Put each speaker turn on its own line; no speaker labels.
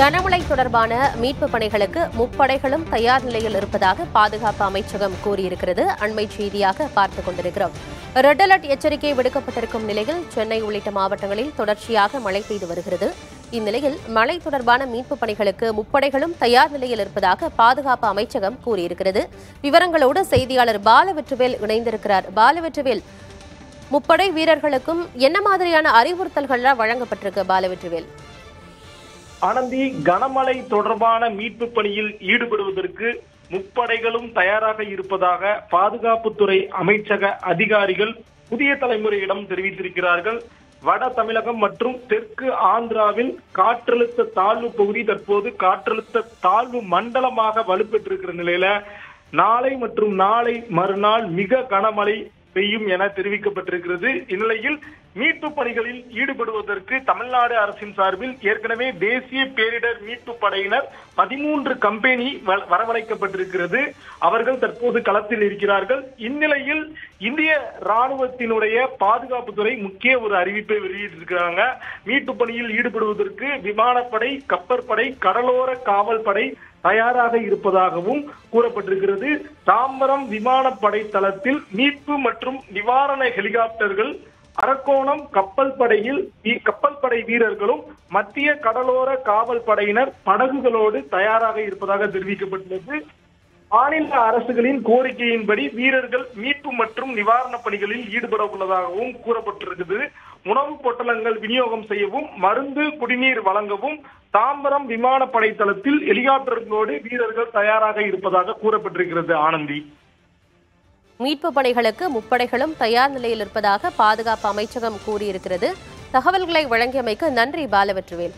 கனமழை தொடர்பான மீட்பு பணிகளுக்கு முப்படைகளும் தயார் நிலையில் இருப்பதாக பாதுகாப்பு அமைச்சகம் கூறியிருக்கிறது. அண்மை செய்தியாக பார்த்துக் கொண்டிருக்கிறோம். ரெட் அலர்ட் எச்சரிக்கை விடுக்கப்பட்டிருக்கும் நிலையில் சென்னை உள்ளிட்ட மாவட்டங்களில் தொடர்ச்சியாக மழை பெய்து வருகிறது. இந்நிலையில் மழை தொடர்பான மீட்பு பணிகளுக்கு முப்படைகளும் தயார் நிலையில் இருப்பதாக பாதுகாப்பு அமைச்சகம் கூறியிருக்கிறது. விவரங்களோடு செய்தியாளர் பாலவெற்றுவேல் இணைந்திருக்கிறார். பாலவெற்றுவேல் முப்படை வீரர்களுக்கும் என்ன மாதிரியான அறிவுறுத்தல்கள்லாம் வழங்கப்பட்டிருக்கு பாலவெற்றுவேல்?
ஆனந்தி கனமழை தொடர்பான மீட்பு பணியில் ஈடுபடுவதற்கு முப்படைகளும் தயாராக இருப்பதாக பாதுகாப்புத்துறை அமைச்சக அதிகாரிகள் புதிய தலைமுறையிடம் தெரிவித்திருக்கிறார்கள். வட தமிழகம் மற்றும் தெற்கு ஆந்திராவில் காற்றழுத்த தாழ்வு பகுதி தற்போது காற்றழுத்த தாழ்வு மண்டலமாக வலுப்பெற்றிருக்கிற நிலையில நாளை மற்றும் நாளை மறுநாள் மிக கனமழை பெய்யும் என தெரிவிக்கப்பட்டிருக்கிறது. இந்நிலையில் மீட்பு பணிகளில் ஈடுபடுவதற்கு தமிழ்நாடு அரசின் சார்பில் ஏற்கனவே தேசிய பேரிடர் மீட்பு படையினர் பதிமூன்று கம்பெனி வ- வரவழைக்கப்பட்டிருக்கிறது. அவர்கள் தற்போது களத்தில் இருக்கிறார்கள். இந்நிலையில் இந்திய ராணுவத்தினுடைய பாதுகாப்புத்துறை முக்கிய ஒரு அறிவிப்பை வெளியிட்டிருக்கிறாங்க. மீட்பு பணியில் ஈடுபடுவதற்கு விமானப்படை கப்பற்படை கடலோர காவல் படை தயாராக இருப்பதாகவும் கூறப்பட்டிருக்கிறது. தாம்பரம் விமானப்படை தளத்தில் மீட்பு மற்றும் நிவாரண ஹெலிகாப்டர்கள் அரக்கோணம் கப்பல் படையில் கப்பல் படை வீரர்களும் மத்திய கடலோர காவல் படையினர் படகுகளோடு தயாராக இருப்பதாக தெரிவிக்கப்பட்டுள்ளது. மாநில அரசுகளின் கோரிக்கையின்படி வீரர்கள் மீட்பு மற்றும் நிவாரணப் பணிகளில் ஈடுபட உள்ளதாகவும் கூறப்பட்டிருக்குது. உணவுப் பொட்டலங்கள் விநியோகம் செய்யவும் மருந்து குடிநீர் வழங்கவும் தாம்பரம் விமானப்படை தளத்தில் ஹெலிகாப்டர்களோடு வீரர்கள் தயாராக இருப்பதாக கூறப்பட்டிருக்கிறது ஆனந்தி.
மீட்பு பணிகளுக்கு முப்படைகளும் தயார் நிலையில் இருப்பதாக பாதுகாப்பு அமைச்சகம் கூறியிருக்கிறது. தகவல்களை வழங்கியமைக்கு நன்றி பாலவற்றுவேல்.